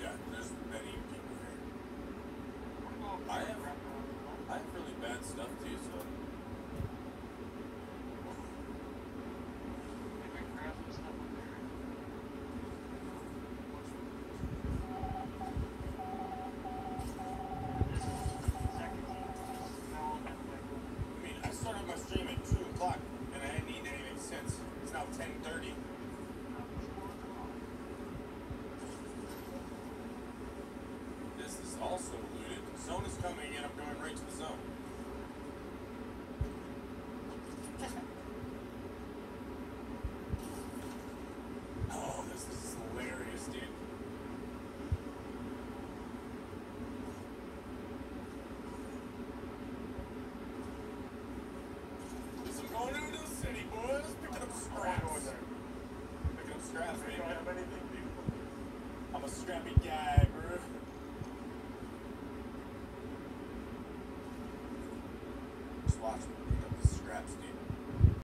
Yeah, there's many people. I have, I have really bad stuff too, so. I I started my stream at 2 o'clock and I hadn't eaten anything since. It's now 10.30. This is also looted. Zone is coming in. I'm going right to the zone. Oh, this is hilarious, dude. I'm going into the city, boys. Picking up scraps. Picking up scraps, baby. I'm a scrappy guy, watch me pick up the scraps, dude.